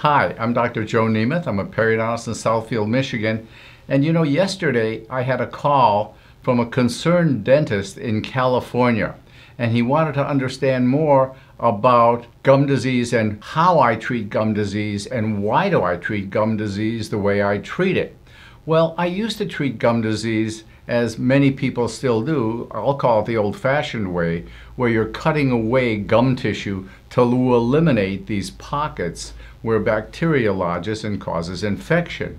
Hi, I'm Dr. Joe Nemeth. I'm a periodontist in Southfield, Michigan. And you know, yesterday I had a call from a concerned dentist in California. And he wanted to understand more about gum disease and how I treat gum disease and why do I treat gum disease the way I treat it. Well, I used to treat gum disease as many people still do, I'll call it the old fashioned way, where you're cutting away gum tissue to eliminate these pockets where bacteria lodges and causes infection.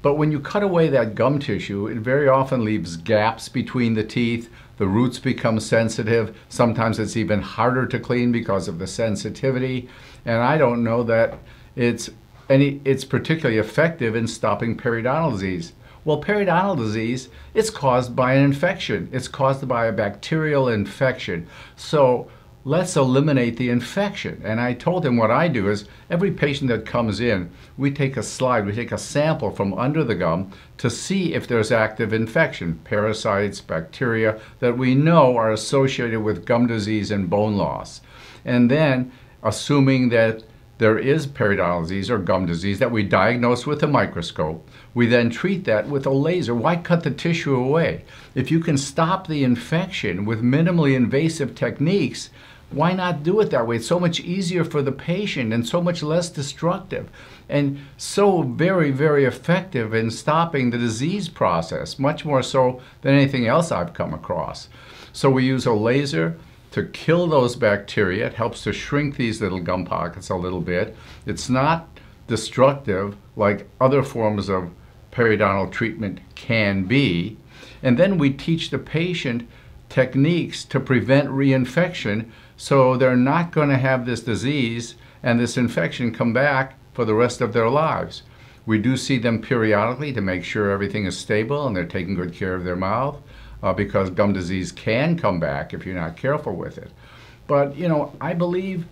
But when you cut away that gum tissue, it very often leaves gaps between the teeth. The roots become sensitive. Sometimes it's even harder to clean because of the sensitivity. And I don't know that it's any it's particularly effective in stopping periodontal disease. Well, periodontal disease, it's caused by an infection. It's caused by a bacterial infection. So let's eliminate the infection. And I told him what I do is every patient that comes in, we take a slide, we take a sample from under the gum to see if there's active infection, parasites, bacteria that we know are associated with gum disease and bone loss. And then, assuming that there is periodontal disease or gum disease that we diagnose with a microscope. We then treat that with a laser. Why cut the tissue away? If you can stop the infection with minimally invasive techniques, why not do it that way? It's so much easier for the patient and so much less destructive and so very, very effective in stopping the disease process, much more so than anything else I've come across. So we use a laser to kill those bacteria. It helps to shrink these little gum pockets a little bit. It's not destructive like other forms of periodontal treatment can be. And then we teach the patient techniques to prevent reinfection so they're not going to have this disease and this infection come back for the rest of their lives. We do see them periodically to make sure everything is stable and they're taking good care of their mouth uh, because gum disease can come back if you're not careful with it. But, you know, I believe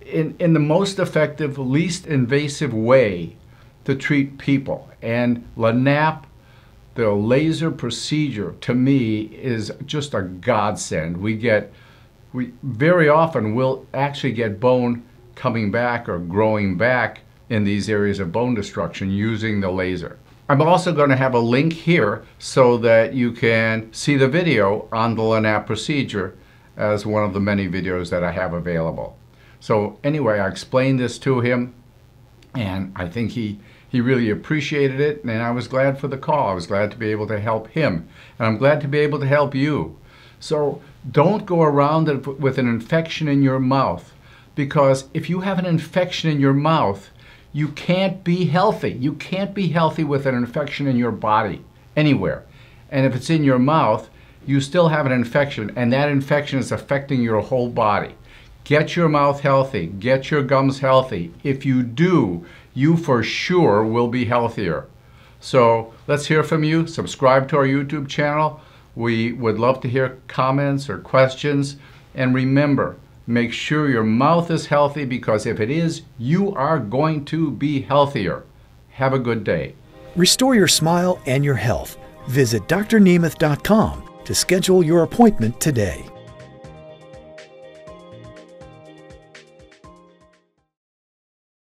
in, in the most effective, least invasive way to treat people. And LANAP, the laser procedure, to me is just a godsend. We get, we very often will actually get bone coming back or growing back in these areas of bone destruction using the laser. I'm also going to have a link here so that you can see the video on the LANAP procedure as one of the many videos that I have available. So anyway, I explained this to him and I think he, he really appreciated it and I was glad for the call. I was glad to be able to help him and I'm glad to be able to help you. So don't go around with an infection in your mouth because if you have an infection in your mouth, you can't be healthy. You can't be healthy with an infection in your body anywhere. And if it's in your mouth, you still have an infection, and that infection is affecting your whole body. Get your mouth healthy, get your gums healthy. If you do, you for sure will be healthier. So let's hear from you. Subscribe to our YouTube channel. We would love to hear comments or questions. And remember, Make sure your mouth is healthy because if it is, you are going to be healthier. Have a good day. Restore your smile and your health. Visit drnemeth.com to schedule your appointment today.